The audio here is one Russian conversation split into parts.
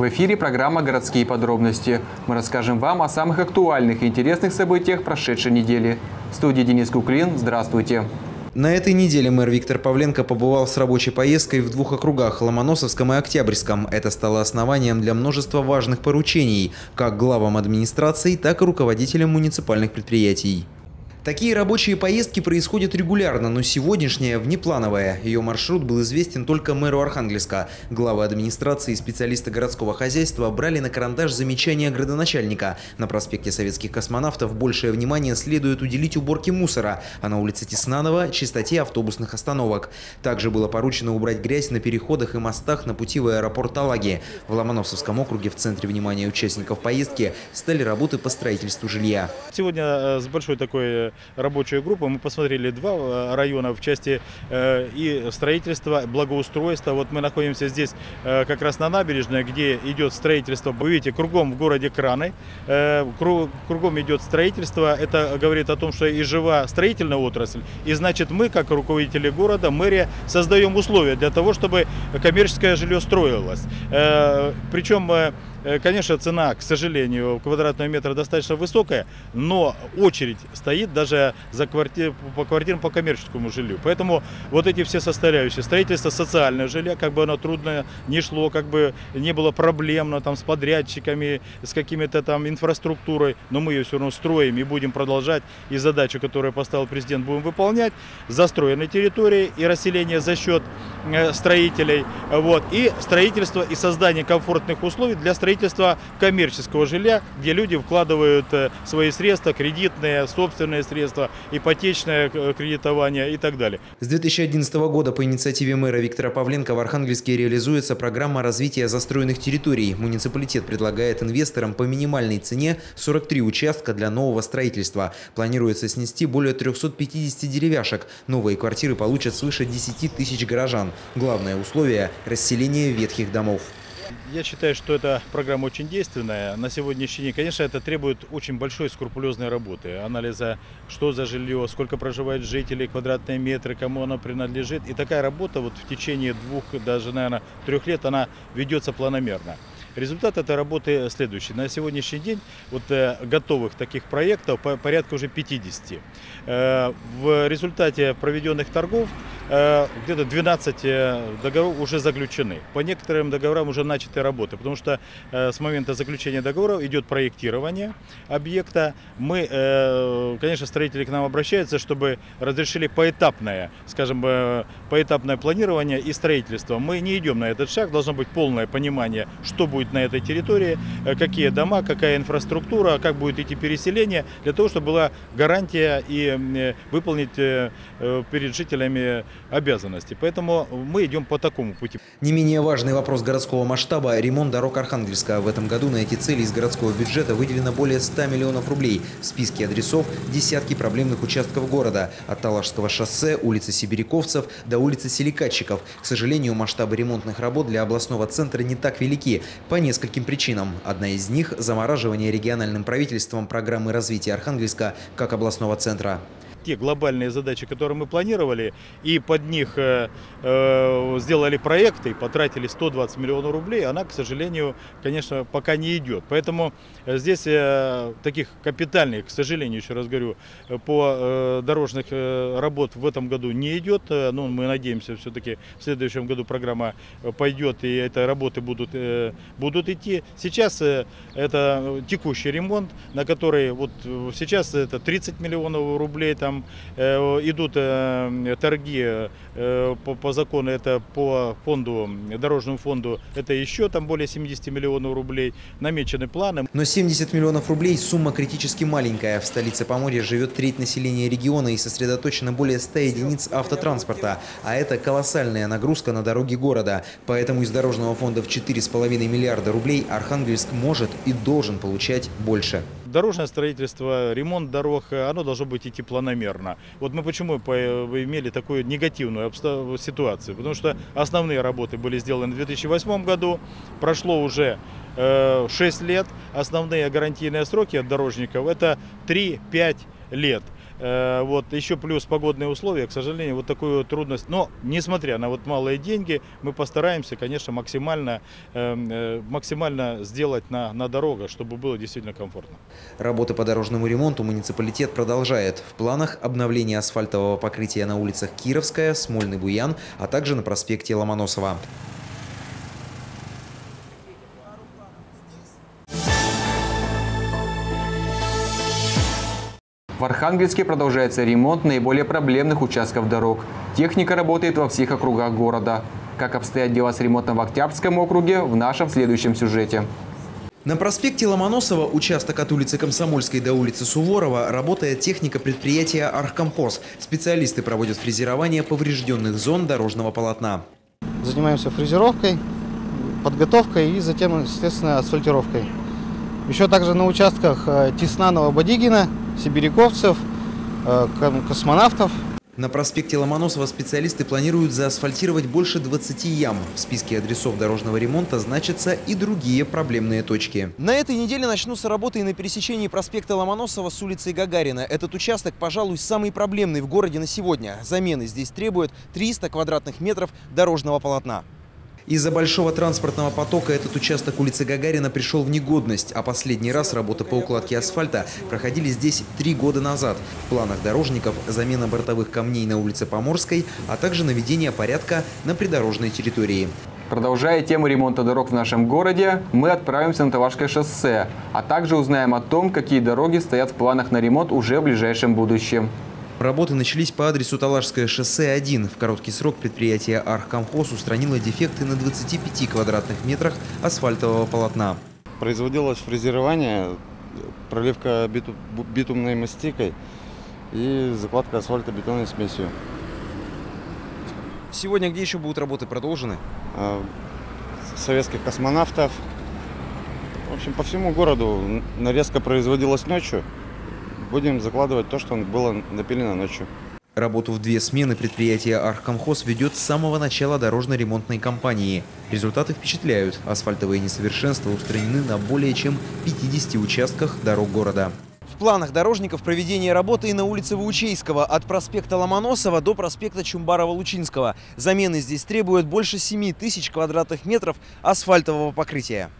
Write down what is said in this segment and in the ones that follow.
В эфире программа «Городские подробности». Мы расскажем вам о самых актуальных и интересных событиях прошедшей недели. В студии Денис Куклин. Здравствуйте. На этой неделе мэр Виктор Павленко побывал с рабочей поездкой в двух округах – Ломоносовском и Октябрьском. Это стало основанием для множества важных поручений, как главам администрации, так и руководителям муниципальных предприятий. Такие рабочие поездки происходят регулярно, но сегодняшняя внеплановая. Ее маршрут был известен только мэру Архангельска. Главы администрации и специалисты городского хозяйства брали на карандаш замечания градоначальника. На проспекте Советских космонавтов большее внимание следует уделить уборке мусора, а на улице Теснанова – чистоте автобусных остановок. Также было поручено убрать грязь на переходах и мостах на пути в аэропорт Талаги. В Ломоносовском округе в центре внимания участников поездки стали работы по строительству жилья. Сегодня э, с большой такой рабочая группа. Мы посмотрели два э, района в части э, и строительства, благоустройства. Вот мы находимся здесь э, как раз на набережной, где идет строительство. Вы видите, кругом в городе краны, кругом идет строительство. Это говорит о том, что и жива строительная отрасль. И значит мы, как руководители города, мэрия, создаем условия для того, чтобы коммерческое жилье строилось. Причем конечно, цена, к сожалению, квадратного метра достаточно высокая, но очередь стоит даже за квартир, по квартирам по коммерческому жилью. Поэтому вот эти все составляющие, строительство социального жилья, как бы оно трудно не шло, как бы не было проблемно там с подрядчиками, с какими-то там инфраструктурой, но мы ее все равно строим и будем продолжать. И задачу, которую поставил президент, будем выполнять. Застроенной территории и расселение за счет э, строителей. Вот, и строительство и создание комфортных условий для строительства строительства коммерческого жилья, где люди вкладывают э, свои средства, кредитные, собственные средства, ипотечное э, кредитование и так далее. С 2011 года по инициативе мэра Виктора Павленко в Архангельске реализуется программа развития застроенных территорий. Муниципалитет предлагает инвесторам по минимальной цене 43 участка для нового строительства. Планируется снести более 350 деревяшек. Новые квартиры получат свыше 10 тысяч горожан. Главное условие – расселение ветхих домов. Я считаю, что эта программа очень действенная. На сегодняшний день, конечно, это требует очень большой скрупулезной работы. Анализа, что за жилье, сколько проживает жителей, квадратные метры, кому оно принадлежит. И такая работа вот в течение двух, даже, наверное, трех лет, она ведется планомерно. Результат этой работы следующий. На сегодняшний день вот, э, готовых таких проектов порядка уже 50. Э, в результате проведенных торгов э, где-то 12 договоров уже заключены. По некоторым договорам уже начаты работы, потому что с момента заключения договоров идет проектирование объекта. Мы, конечно, строители к нам обращаются, чтобы разрешили поэтапное, скажем, поэтапное планирование и строительство. Мы не идем на этот шаг, должно быть полное понимание, что будет на этой территории, э, какие дома, какая инфраструктура, как будет идти переселение, для того, чтобы была гарантия и э, выполнить э, перед жителями обязанности. Поэтому мы идем по такому пути. Не менее важный вопрос городского масштаба – ремонт дорог Архангельска. В этом году на эти цели из городского бюджета выделено более 100 миллионов рублей. В списке адресов – десятки проблемных участков города. От Талашского шоссе, улицы Сибиряковцев до улицы Силикатчиков. К сожалению, масштабы ремонтных работ для областного центра не так велики по нескольким причинам. Одна из них – замораживание региональным правительством программы развития Архангельска как областного центра те глобальные задачи, которые мы планировали, и под них э, э, сделали проекты и потратили 120 миллионов рублей, она, к сожалению, конечно, пока не идет. Поэтому э, здесь таких капитальных, к сожалению, еще раз говорю, по дорожных работ в этом году не идет. Но мы надеемся, все-таки в следующем году программа пойдет, и эти работы будут, будут идти. Сейчас это текущий ремонт, на который вот сейчас это 30 миллионов рублей, там там э, идут э, торги э, по, по закону, это по фонду, дорожному фонду, это еще там более 70 миллионов рублей, намечены планы. Но 70 миллионов рублей сумма критически маленькая. В столице Поморья живет треть населения региона и сосредоточено более 100 единиц автотранспорта. А это колоссальная нагрузка на дороги города. Поэтому из дорожного фонда в 4,5 миллиарда рублей Архангельск может и должен получать больше дорожное строительство, ремонт дорог, оно должно быть идти планомерно. Вот мы почему имели такую негативную ситуацию? Потому что основные работы были сделаны в 2008 году, прошло уже 6 э, лет, основные гарантийные сроки от дорожников это 3-5 лет. Э, Вот еще плюс погодные условия, к сожалению, вот такую трудность. Но несмотря на вот малые деньги, мы постараемся, конечно, максимально, эм, э, максимально сделать на, на дорогах, чтобы было действительно комфортно. Работы по дорожному ремонту муниципалитет продолжает. В планах обновление асфальтового покрытия на улицах Кировская, Смольный Буян, а также на проспекте Ломоносова. В Архангельске продолжается ремонт наиболее проблемных участков дорог. Техника работает во всех округах города. Как обстоят дела с ремонтом в Октябрьском округе, в нашем следующем сюжете. На проспекте Ломоносова, участок от улицы Комсомольской до улицы Суворова, работает техника предприятия «Архкомхоз». Специалисты проводят фрезерование поврежденных зон дорожного полотна. Занимаемся фрезеровкой, подготовкой и затем, естественно, асфальтировкой. Еще также на участках э, Теснанова-Бодигина, Сибиряковцев, э, космонавтов. На проспекте Ломоносова специалисты планируют заасфальтировать больше 20 ям. В списке адресов дорожного ремонта значатся и другие проблемные точки. На этой неделе начнутся работы и на пересечении проспекта Ломоносова с улицей Гагарина. Этот участок, пожалуй, самый проблемный в городе на сегодня. Замены здесь требуют 300 квадратных метров дорожного полотна. Из-за большого транспортного потока этот участок улицы Гагарина пришел в негодность, а последний раз работы по укладке асфальта проходили здесь три года назад. В планах дорожников замена бортовых камней на улице Поморской, а также наведение порядка на придорожной территории. Продолжая тему ремонта дорог в нашем городе, мы отправимся на Тавашское шоссе, а также узнаем о том, какие дороги стоят в планах на ремонт уже в ближайшем будущем. Работы начались по адресу Талашское шоссе 1. В короткий срок предприятие «Архкомхоз» устранило дефекты на 25 квадратных метрах асфальтового полотна. Производилось фрезерование, проливка биту- битумной мастикой и закладка асфальта бетонной смесью. Сегодня где еще будут работы продолжены? А, Советских космонавтов. В общем, по всему городу нарезка производилась ночью. Будем закладывать то, что было напилено ночью. Работу в две смены предприятие «Архкомхоз» ведет с самого начала дорожно-ремонтной кампании. Результаты впечатляют. Асфальтовые несовершенства устранены на более чем 50 участках дорог города. В планах дорожников проведение работы и на улице Ваучейского от проспекта Ломоносова до проспекта Чумбарова-Лучинского. Замены здесь требуют больше 7 тысяч квадратных метров асфальтового покрытия.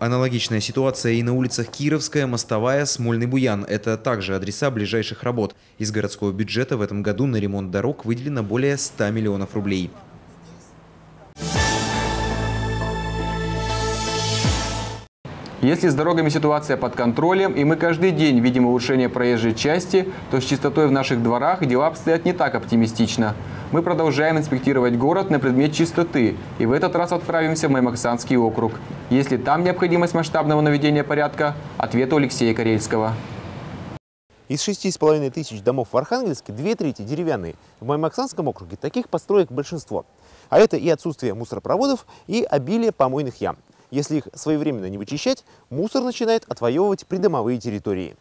Аналогичная ситуация и на улицах Кировская, Мостовая, Смольный Буян. Это также адреса ближайших работ. Из городского бюджета в этом году на ремонт дорог выделено более 100 миллионов рублей. Если с дорогами ситуация под контролем, и мы каждый день видим улучшение проезжей части, то с чистотой в наших дворах дела обстоят не так оптимистично. Мы продолжаем инспектировать город на предмет чистоты, и в этот раз отправимся в Маймаксанский округ. Если там необходимость масштабного наведения порядка, ответ у Алексея Карельского. Из 6,5 тысяч домов в Архангельске две трети деревянные. В Маймаксанском округе таких построек большинство. А это и отсутствие мусоропроводов, и обилие помойных ям. Если их своевременно не вычищать, мусор начинает отвоевывать придомовые территории.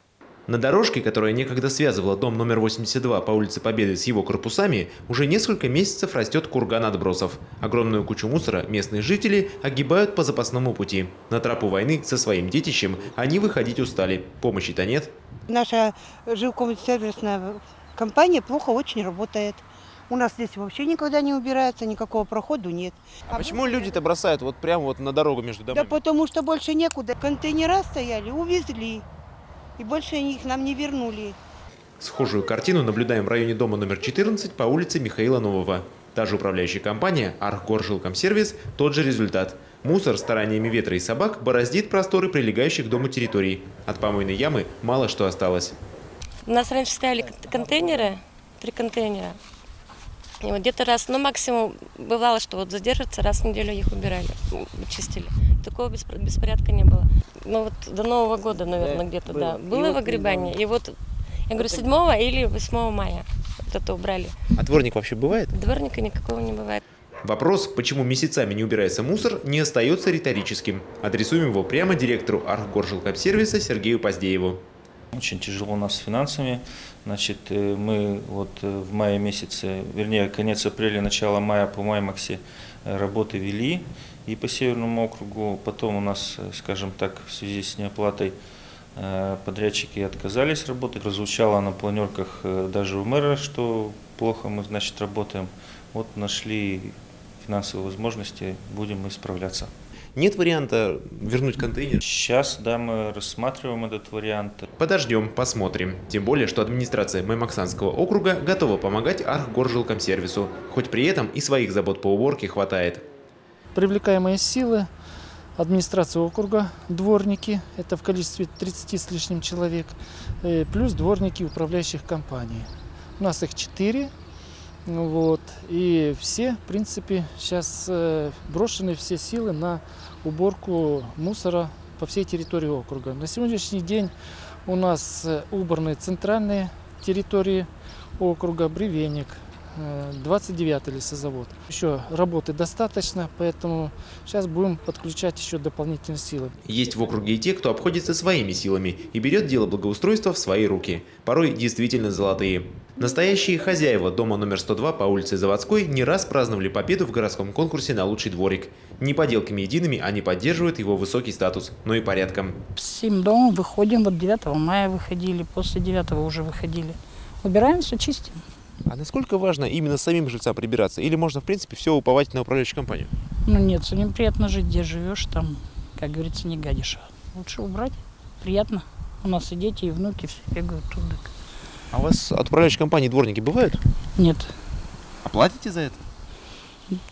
На дорожке, которая некогда связывала дом номер 82 по улице Победы с его корпусами, уже несколько месяцев растет курган отбросов. Огромную кучу мусора местные жители огибают по запасному пути. На тропу войны со своим детищем они выходить устали. Помощи-то нет. Наша жилком-сервисная компания плохо очень работает. У нас здесь вообще никогда не убирается, никакого проходу нет. А почему люди-то бросают вот прямо вот на дорогу между Да домами? потому что больше некуда. Контейнера стояли, увезли. И больше они их нам не вернули. Схожую картину наблюдаем в районе дома номер 14 по улице Михаила Нового. Та же управляющая компания «Архгоржилкомсервис» – тот же результат. Мусор стараниями ветра и собак бороздит просторы прилегающих к дому территорий. От помойной ямы мало что осталось. У нас раньше стояли кон- контейнеры, три контейнера. И вот где-то раз, ну максимум бывало, что вот задержится, раз в неделю их убирали, чистили. Такого беспорядка не было. Ну вот до Нового года, наверное, где-то, да. Было выгребание. И вот, я говорю, 7 или 8 мая вот это убрали. А дворник вообще бывает? Дворника никакого не бывает. Вопрос, почему месяцами не убирается мусор, не остается риторическим. Адресуем его прямо директору Архгоржилкомсервиса Сергею Поздееву. Очень тяжело у нас с финансами. Значит, э, мы вот э, в мае месяце, вернее, конец апреля, начало мая по Маймаксе э, работы вели и по Северному округу. Потом у нас, скажем так, в связи с неоплатой подрядчики отказались работать. Прозвучало на планерках даже у мэра, что плохо мы, значит, работаем. Вот нашли финансовые возможности, будем исправляться. Нет варианта вернуть контейнер? Сейчас, да, мы рассматриваем этот вариант. Подождем, посмотрим. Тем более, что администрация Маймаксанского округа готова помогать Архгоржилкомсервису, хоть при этом и своих забот по уборке хватает. Привлекаемые силы администрации округа, дворники, это в количестве 30 с лишним человек, э, плюс дворники управляющих компаний. У нас их 4, вот, и все, в принципе, сейчас э, брошены все силы на уборку мусора по всей территории округа. На сегодняшний день у нас э, убраны центральные территории округа, Бревенник, 29 лесозавод. Еще работы достаточно, поэтому сейчас будем подключать еще дополнительные силы. Есть в округе и те, кто обходится своими силами и берет дело благоустройства в свои руки. Порой действительно золотые. Настоящие хозяева дома номер 102 по улице Заводской не раз праздновали победу в городском конкурсе на лучший дворик. Не поделками едиными они поддерживают его высокий статус, но и порядком. Всем домом выходим, вот 9 мая выходили, после 9 уже выходили. Убираемся, чистим. А насколько важно именно самим жильцам прибираться? Или можно, в принципе, все уповать на управляющую компанию? Ну нет, с ним приятно жить, где живешь, там, как говорится, не гадишь. Лучше убрать, приятно. У нас и дети, и внуки все бегают туда. А у вас от управляющей компании дворники бывают? Нет. А платите за это?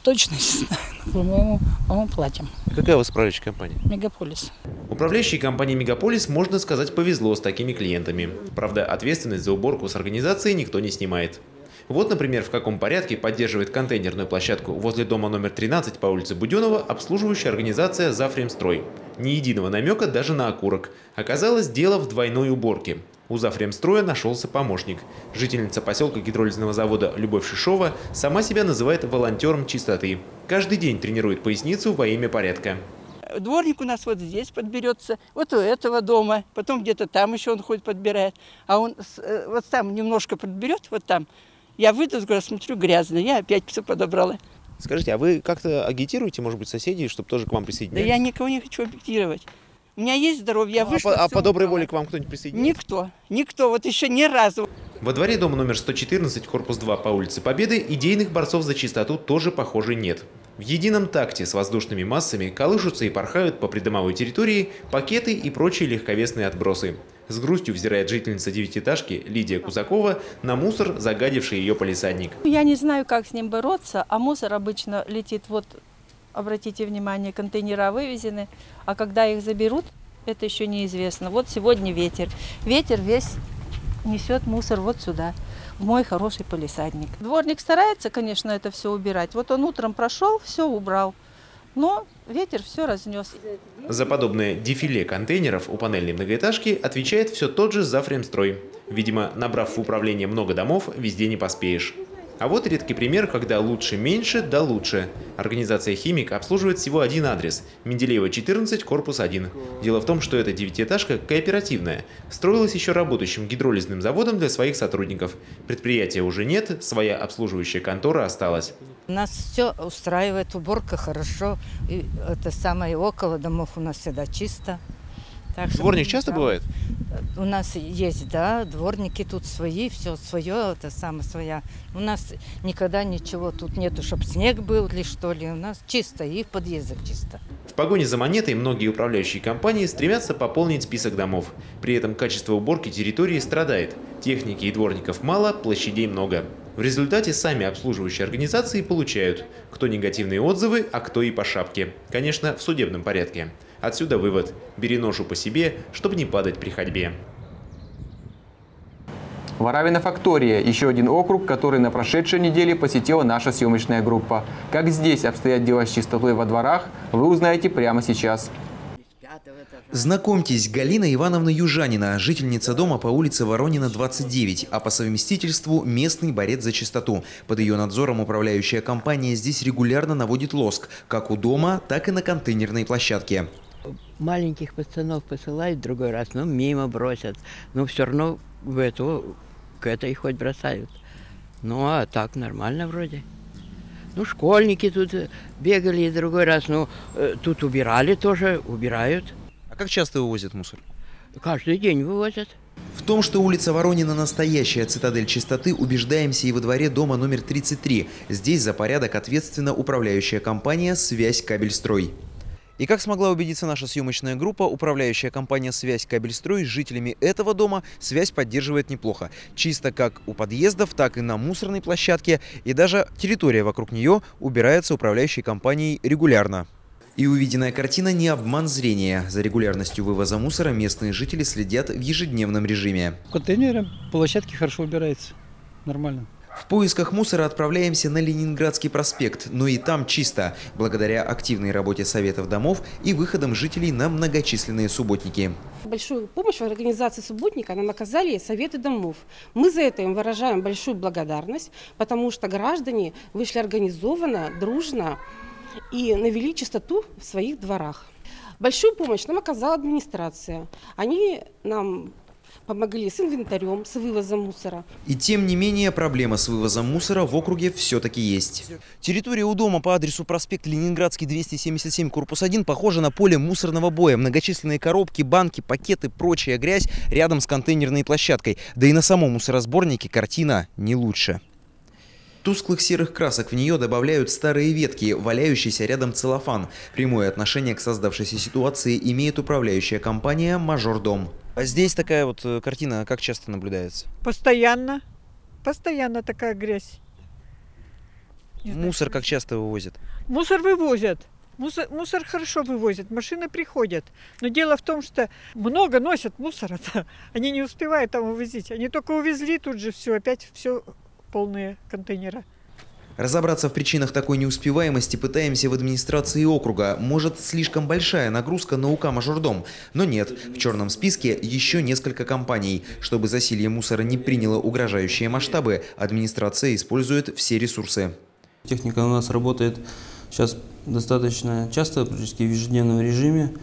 Точно не знаю, по-моему, по платим. Какая у вас управляющая компания? Мегаполис. Управляющей компании «Мегаполис», можно сказать, повезло с такими клиентами. Правда, ответственность за уборку с организацией никто не снимает. Вот, например, в каком порядке поддерживает контейнерную площадку возле дома номер 13 по улице Буденова обслуживающая организация «Зафремстрой». Ни единого намека даже на окурок. Оказалось, дело в двойной уборке. У Зафремстроя нашелся помощник. Жительница поселка гидролизного завода Любовь Шишова сама себя называет волонтером чистоты. Каждый день тренирует поясницу во имя порядка. Дворник у нас вот здесь подберется, вот у этого дома, потом где-то там еще он ходит подбирает. А он э, вот там немножко подберет, вот там, я выйду, смотрю, грязно, я опять все подобрала. Скажите, а вы как-то агитируете, может быть, соседей, чтобы тоже к вам присоединились? Да я никого не хочу агитировать. У меня есть здоровье, я ну, вышла. А, по, а по доброй воле к вам кто-нибудь присоединился? Никто, никто, вот еще ни разу. Во дворе дома номер 114, корпус 2 по улице Победы, идейных борцов за чистоту тоже, похоже, нет. В едином такте с воздушными массами колышутся и порхают по придомовой территории пакеты и прочие легковесные отбросы. С грустью взирает жительница девятиэтажки Лидия Кузакова на мусор, загадивший ее полисадник. Я не знаю, как с ним бороться, а мусор обычно летит, вот, обратите внимание, контейнера вывезены, а когда их заберут, это еще неизвестно. Вот сегодня ветер. Ветер весь несет мусор вот сюда, в мой хороший полисадник. Дворник старается, конечно, это все убирать. Вот он утром прошел, все убрал но ветер все разнес. За подобное дефиле контейнеров у панельной многоэтажки отвечает все тот же Зафремстрой. Видимо, набрав в управление много домов, везде не поспеешь. А вот редкий пример, когда лучше меньше, да лучше. Организация «Химик» обслуживает всего один адрес – Менделеева, 14, корпус 1. Дело в том, что эта девятиэтажка кооперативная. Строилась еще работающим гидролизным заводом для своих сотрудников. Предприятия уже нет, своя обслуживающая контора осталась. Нас все устраивает, уборка хорошо. И это самое около домов у нас всегда чисто. Так Дворник часто там, бывает? У нас есть, да, дворники тут свои, все свое, это самое своя. У нас никогда ничего тут нету, чтобы снег был или что ли. У нас чисто, и в подъездах чисто. В погоне за монетой многие управляющие компании стремятся пополнить список домов. При этом качество уборки территории страдает. Техники и дворников мало, площадей много. В результате сами обслуживающие организации получают кто негативные отзывы, а кто и по шапке. Конечно, в судебном порядке. Отсюда вывод – бери ношу по себе, чтобы не падать при ходьбе. Воравина Фактория – еще один округ, который на прошедшей неделе посетила наша съемочная группа. Как здесь обстоят дела с чистотой во дворах, вы узнаете прямо сейчас. Знакомьтесь, Галина Ивановна Южанина, жительница дома по улице Воронина, 29, а по совместительству местный борец за чистоту. Под ее надзором управляющая компания здесь регулярно наводит лоск, как у дома, так и на контейнерной площадке. Маленьких пацанов посылают другой раз, но мимо бросят. Но все равно в эту, к этой хоть бросают. Ну, а так нормально вроде. Ну, школьники тут бегали и другой раз. Ну, э, тут убирали тоже, убирают. А как часто вывозят мусор? Каждый день вывозят. В том, что улица Воронина настоящая цитадель чистоты, убеждаемся и во дворе дома номер 33. Здесь за порядок ответственна управляющая компания «Связь Кабельстрой». И как смогла убедиться наша съемочная группа, управляющая компания «Связь Кабельстрой» с жителями этого дома связь поддерживает неплохо. Чисто как у подъездов, так и на мусорной площадке. И даже территория вокруг нее убирается управляющей компанией регулярно. И увиденная картина не обман зрения. За регулярностью вывоза мусора местные жители следят в ежедневном режиме. Контейнеры, площадки хорошо убираются. Нормально. В поисках мусора отправляемся на Ленинградский проспект, но и там чисто, благодаря активной работе советов домов и выходам жителей на многочисленные субботники. Большую помощь в организации субботника нам оказали советы домов. Мы за это им выражаем большую благодарность, потому что граждане вышли организованно, дружно и навели чистоту в своих дворах. Большую помощь нам оказала администрация. Они нам помогли с инвентарем, с вывозом мусора. И тем не менее, проблема с вывозом мусора в округе все-таки есть. Территория у дома по адресу проспект Ленинградский, 277, корпус 1, похожа на поле мусорного боя. Многочисленные коробки, банки, пакеты, прочая грязь рядом с контейнерной площадкой. Да и на самом мусоросборнике картина не лучше. Тусклых серых красок в нее добавляют старые ветки, валяющийся рядом целлофан. Прямое отношение к создавшейся ситуации имеет управляющая компания «Мажордом». А здесь такая вот э, картина как часто наблюдается? Постоянно. Постоянно такая грязь. Мусор как часто вывозят? Мусор вывозят. Мусор, мусор хорошо вывозят, машины приходят. Но дело в том, что много носят мусора-то. Они не успевают там увозить. Они только увезли тут же все, опять все полные контейнеры. Разобраться в причинах такой неуспеваемости пытаемся в администрации округа. Может, слишком большая нагрузка на УК «Мажордом». Но нет, в черном списке еще несколько компаний. Чтобы засилье мусора не приняло угрожающие масштабы, администрация использует все ресурсы. Техника у нас работает сейчас достаточно часто, практически в ежедневном режиме.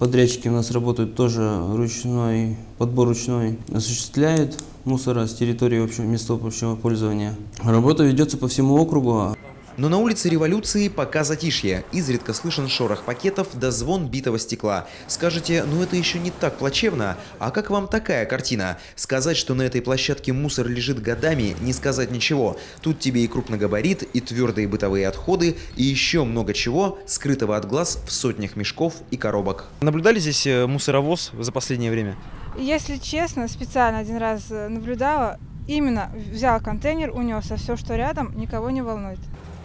Подрядчики у нас работают тоже ручной, подбор ручной осуществляют мусора с территории общего, мест общего пользования. Работа ведется по всему округу. Но на улице Революции пока затишье. Изредка слышен шорох пакетов да звон битого стекла. Скажете, ну это еще не так плачевно. А как вам такая картина? Сказать, что на этой площадке мусор лежит годами, не сказать ничего. Тут тебе и крупногабарит, и твердые бытовые отходы, и еще много чего, скрытого от глаз в сотнях мешков и коробок. Наблюдали здесь э, мусоровоз за последнее время? Если честно, специально один раз э, наблюдала, именно взял контейнер, унес, а все, что рядом, никого не волнует.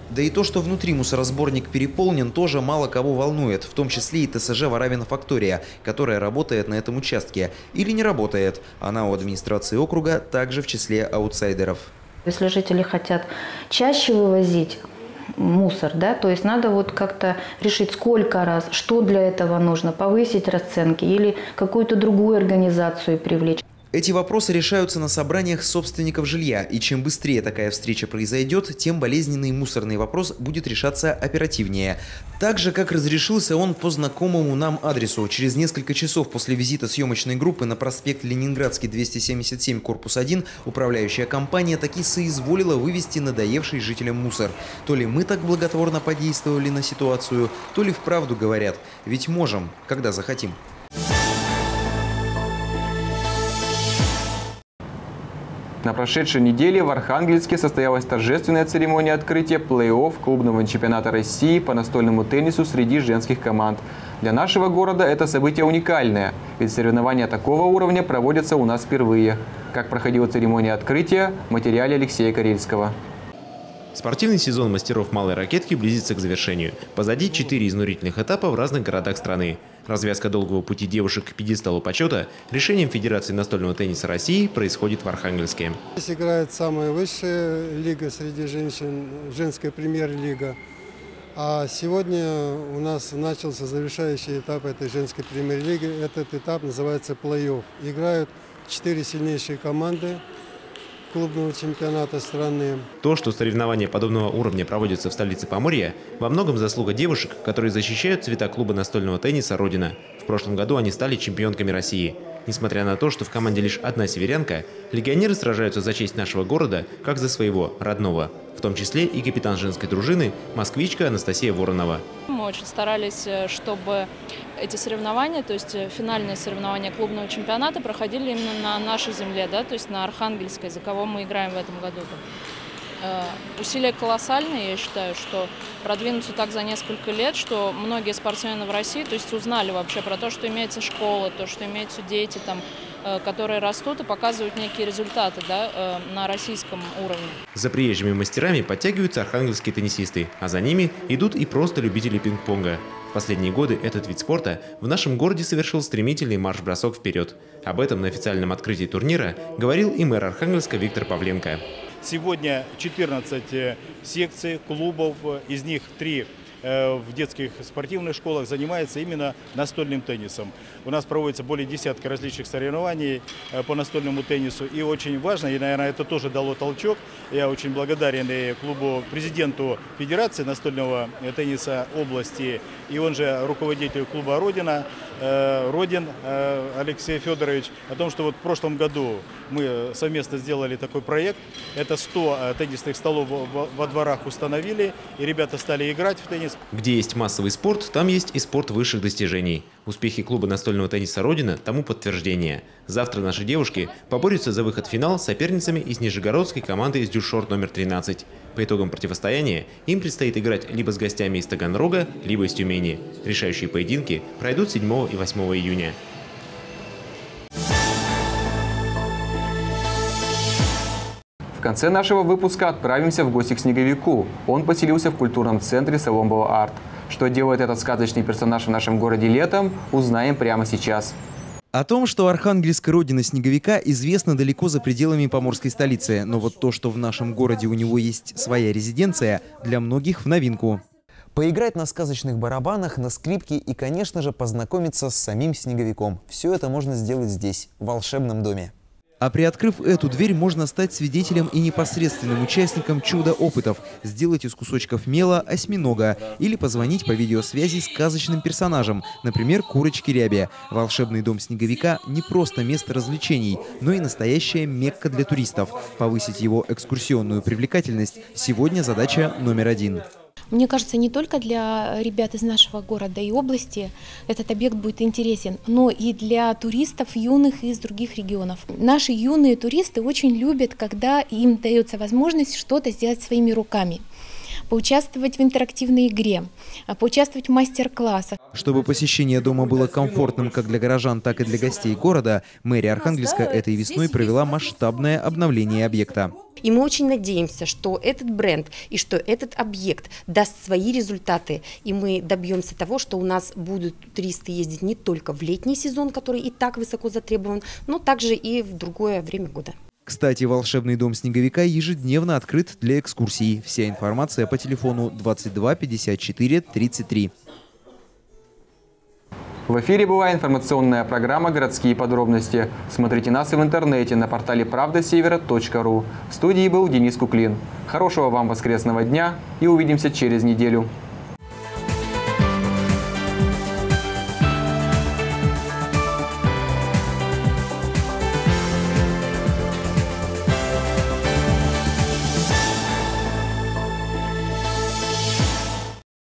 Да и то, что внутри мусоросборник переполнен, тоже мало кого волнует, в том числе и ТСЖ «Варавина Фактория», которая работает на этом участке. Или не работает. Она у администрации округа также в числе аутсайдеров. Если жители хотят чаще вывозить, мусор, да, то есть надо вот как-то решить, сколько раз, что для этого нужно, повысить расценки или какую-то другую организацию привлечь. Эти вопросы решаются на собраниях собственников жилья, и чем быстрее такая встреча произойдет, тем болезненный мусорный вопрос будет решаться оперативнее. Так же, как разрешился он по знакомому нам адресу. Через несколько часов после визита съемочной группы на проспект Ленинградский 277, корпус 1, управляющая компания таки соизволила вывести надоевший жителям мусор. То ли мы так благотворно подействовали на ситуацию, то ли вправду говорят. Ведь можем, когда захотим. На прошедшей неделе в Архангельске состоялась торжественная церемония открытия плей-офф клубного чемпионата России по настольному теннису среди женских команд. Для нашего города это событие уникальное, ведь соревнования такого уровня проводятся у нас впервые. Как проходила церемония открытия, в материале Алексея Карельского. Спортивный сезон мастеров малой ракетки близится к завершению. Позади четыре изнурительных этапа в разных городах страны. Развязка долгого пути девушек к пьедесталу почета решением Федерации настольного тенниса России происходит в Архангельске. Здесь играет самая высшая лига среди женщин, женская премьер-лига. А сегодня у нас начался завершающий этап этой женской премьер-лиги. Этот этап называется плей-офф. Играют четыре сильнейшие команды клубного чемпионата страны. То, что соревнования подобного уровня проводятся в столице Поморья, во многом заслуга девушек, которые защищают цвета клуба настольного тенниса «Родина». В прошлом году они стали чемпионками России. Несмотря на то, что в команде лишь одна северянка, легионеры сражаются за честь нашего города, как за своего, родного. В том числе и капитан женской дружины, москвичка Анастасия Воронова. Мы очень старались, э, чтобы эти соревнования, то есть э, финальные соревнования клубного чемпионата проходили именно на нашей земле, да, то есть на Архангельской, за кого мы играем в этом году. Э, усилия колоссальные, я считаю, что продвинуться так за несколько лет, что многие спортсмены в России, то есть узнали вообще про то, что имеется школа, то, что имеются дети, там, э, которые растут и показывают некие результаты да, э, на российском уровне. За приезжими мастерами подтягиваются архангельские теннисисты, а за ними идут и просто любители пинг-понга. В последние годы этот вид спорта в нашем городе совершил стремительный марш-бросок вперед. Об этом на официальном открытии турнира говорил и мэр Архангельска Виктор Павленко. Сегодня 14 э, секций, клубов, из них 3 Э, в детских спортивных школах занимается именно настольным теннисом. У нас проводится более десятка различных соревнований э, по настольному теннису. И очень важно, и, наверное, это тоже дало толчок, я очень благодарен и клубу, президенту Федерации настольного тенниса области, и он же руководитель клуба «Родина», Родин Алексей Федорович, о том, что вот в прошлом году мы совместно сделали такой проект. Это 100 теннисных столов во дворах установили, и ребята стали играть в теннис. Где есть массовый спорт, там есть и спорт высших достижений. Успехи клуба настольного тенниса «Родина» тому подтверждение. Завтра наши девушки поборются за выход в финал с соперницами из нижегородской команды из Дюшорт номер 13. По итогам противостояния им предстоит играть либо с гостями из Таганрога, либо из Тюмени. Решающие поединки пройдут 7 и 8 июня. конце нашего выпуска отправимся в гости к Снеговику. Он поселился в культурном центре Соломбова Арт. Что делает этот сказочный персонаж в нашем городе летом, узнаем прямо сейчас. О том, что архангельская родина снеговика известна далеко за пределами поморской столицы, но вот то, что в нашем городе у него есть своя резиденция, для многих в новинку. Поиграть на сказочных барабанах, на скрипке и, конечно же, познакомиться с самим снеговиком. Все это можно сделать здесь, в волшебном доме. А приоткрыв эту дверь, можно стать свидетелем и непосредственным участником чудо-опытов, сделать из кусочков мела осьминога или позвонить по видеосвязи сказочным персонажам, например, курочке рябе. Волшебный дом снеговика не просто место развлечений, но и настоящая мекка для туристов. Повысить его экскурсионную привлекательность – сегодня задача номер один. Мне кажется, не только для ребят из нашего города и области этот объект будет интересен, но и для туристов юных из других регионов. Наши юные туристы очень любят, когда им дается возможность что-то сделать своими руками поучаствовать в интерактивной игре, поучаствовать в мастер-классах. Чтобы посещение дома было комфортным как для горожан, так и для гостей города, мэрия Архангельска этой весной провела масштабное обновление объекта. И мы очень надеемся, что этот бренд и что этот объект даст свои результаты, и мы добьемся того, что у нас будут туристы ездить не только в летний сезон, который и так высоко затребован, но также и в другое время года. Кстати, волшебный дом снеговика ежедневно открыт для экскурсий. Вся информация по телефону 22 54 33. В эфире была информационная программа «Городские подробности». Смотрите нас и в интернете на портале правдасевера.ру. В студии был Денис Куклин. Хорошего вам воскресного дня и увидимся через неделю.